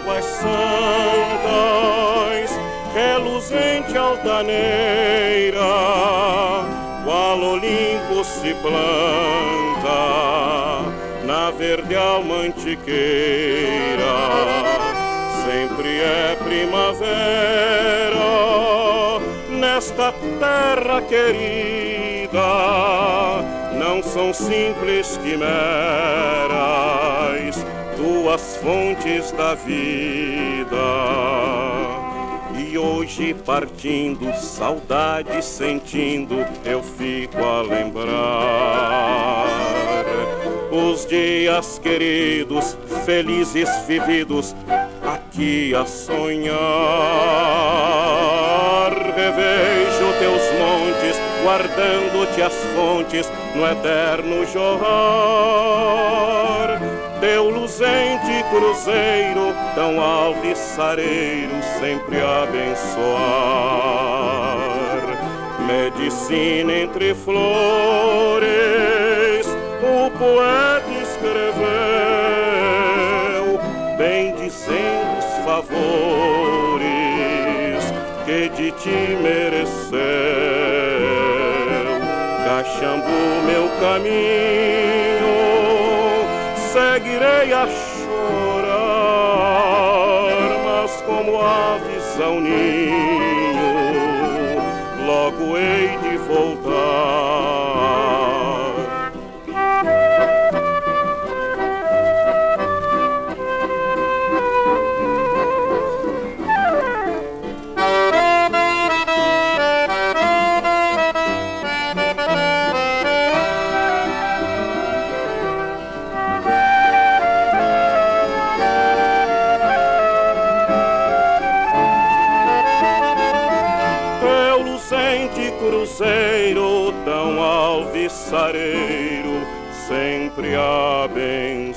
águas santas, reluzente altaneira, qual Olimpo se planta na verde alma antiqueira. Sempre é primavera nesta terra querida, não são simples quimeras tuas fontes da vida. E hoje partindo, saudade sentindo, eu fico a lembrar os dias queridos, felizes vividos, aqui a sonhar. Revejo teus montes, guardando-te as fontes no eterno jorrar teu luzente cruzeiro, tão alvissareiro, sempre abençoar. Medicina entre flores, o poeta escreveu, bendizendo os favores que de ti mereceu. Caxambu, meu caminho seguirei a chorar, mas como aves ao ninho, logo hei de voltar. Cruzeiro tão alvissareiro sempre abençoar.